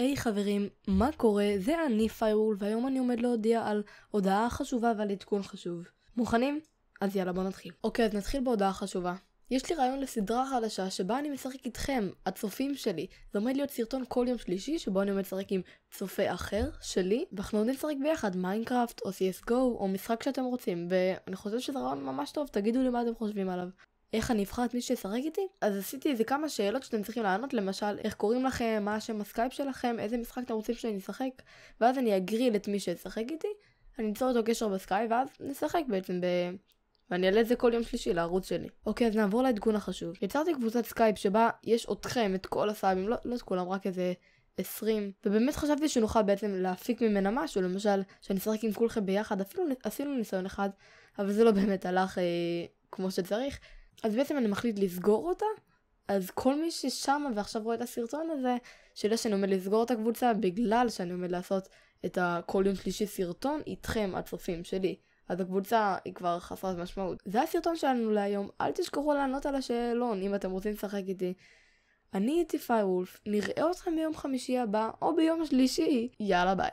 היי hey, חברים, מה קורה? זה אני פיירול, והיום אני עומד להודיע על הודעה חשובה ועל עדכון חשוב. מוכנים? אז יאללה בוא נתחיל. אוקיי, אז נתחיל בהודעה חשובה. יש לי רעיון לסדרה חדשה שבה אני משחק איתכם, הצופים שלי. זה עומד להיות סרטון כל יום שלישי שבו אני עומד לשחק עם צופה אחר, שלי, ואנחנו עומדים לשחק ביחד מיינקראפט או CSGO או משחק שאתם רוצים, ואני חושב שזה רעיון ממש טוב, תגידו לי מה אתם חושבים עליו. איך אני אבחר את מי שישחק איתי? אז עשיתי איזה כמה שאלות שאתם צריכים לענות, למשל, איך קוראים לכם, מה השם הסקייפ שלכם, איזה משחק אתם רוצים שאני אשחק, ואז אני אגריל את מי שישחק איתי, אני אצור איתו קשר בסקייפ, ואז נשחק בעצם ב... ואני אעלה את זה כל יום שלישי לערוץ שלי. אוקיי, אז נעבור לעדכון החשוב. יצרתי קבוצת סקייפ שבה יש אתכם, את כל הסאבים, לא, לא את כולם, רק איזה 20, ובאמת חשבתי שנוכל בעצם להפיק ממנה משהו, למשל, שאני אשחק עם כולכם ביחד, אפילו עשינו ניסיון אחד, אבל זה לא באמת הלך אה, כמו שצריך. אז בעצם אני מחליט לסגור אותה, אז כל מי ששם ועכשיו רואה את הסרטון הזה, שיודע שאני עומד לסגור את הקבוצה בגלל שאני עומד לעשות את הכל יום שלישי סרטון איתכם הצופים שלי. אז הקבוצה היא כבר חסרת משמעות. זה הסרטון שלנו להיום, אל תשכחו לענות על השאלון אם אתם רוצים לשחק איתי. אני איתי פיירולף, נראה אתכם ביום חמישי הבא או ביום שלישי, יאללה ביי.